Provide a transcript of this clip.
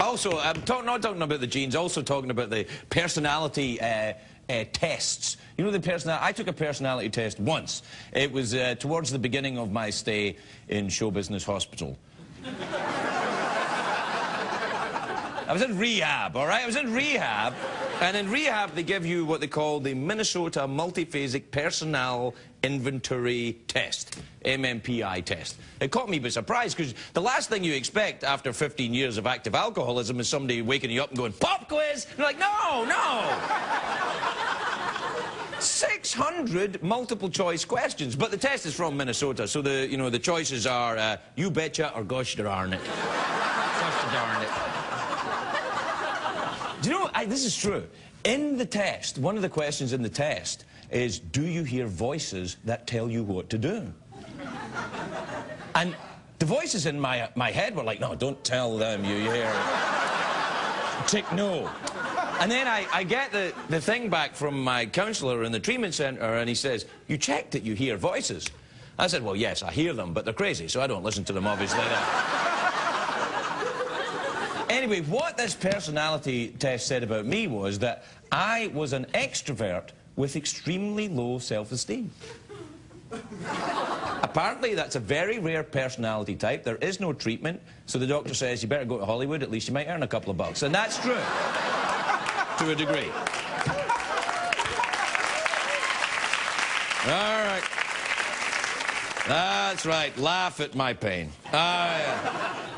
Also, I'm talk, not talking about the genes, also talking about the personality uh, uh, tests. You know the personality. I took a personality test once. It was uh, towards the beginning of my stay in show business hospital. I was in rehab, all right? I was in rehab. And in rehab, they give you what they call the Minnesota Multiphasic Personnel Inventory Test, MMPI test. It caught me by surprise because the last thing you expect after 15 years of active alcoholism is somebody waking you up and going, pop quiz! And you're like, no, no! 600 multiple choice questions, but the test is from Minnesota, so the, you know, the choices are uh, you betcha or gosh darn it. gosh darn it. I, this is true. In the test, one of the questions in the test is, do you hear voices that tell you what to do? And the voices in my, my head were like, no, don't tell them you hear. Tick no. And then I, I get the, the thing back from my counsellor in the treatment centre, and he says, you checked that you hear voices. I said, well, yes, I hear them, but they're crazy, so I don't listen to them, obviously. Anyway, what this personality test said about me was that I was an extrovert with extremely low self-esteem. Apparently, that's a very rare personality type. There is no treatment, so the doctor says you better go to Hollywood, at least you might earn a couple of bucks. And that's true, to a degree. All right. That's right. Laugh at my pain. Ah, yeah.